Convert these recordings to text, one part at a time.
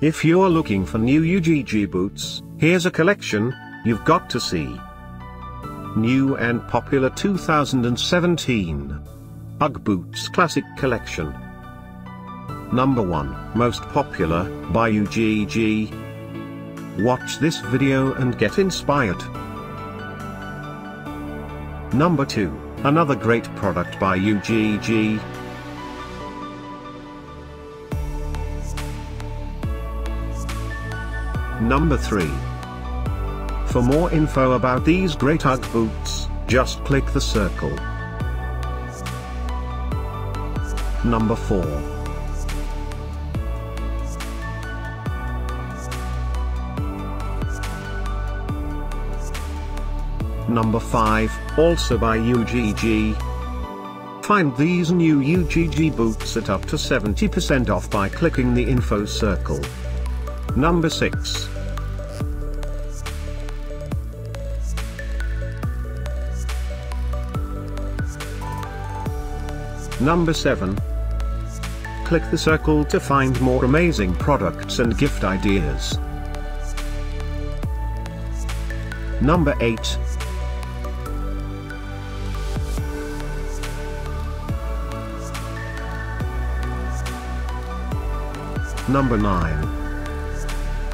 If you're looking for new UGG boots, here's a collection you've got to see. New and popular 2017 Ugg Boots Classic Collection. Number 1 Most Popular by UGG. Watch this video and get inspired. Number 2 Another great product by UGG. Number 3. For more info about these great Ugg boots, just click the circle. Number 4. Number 5, also by UGG. Find these new UGG boots at up to 70% off by clicking the info circle. Number 6. Number 7. Click the circle to find more amazing products and gift ideas. Number 8. Number 9.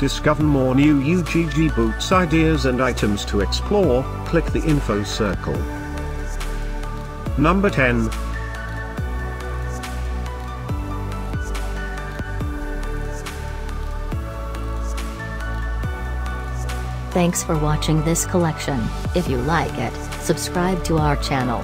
Discover more new UGG boots ideas and items to explore, click the info circle. Number 10. Thanks for watching this collection. If you like it, subscribe to our channel.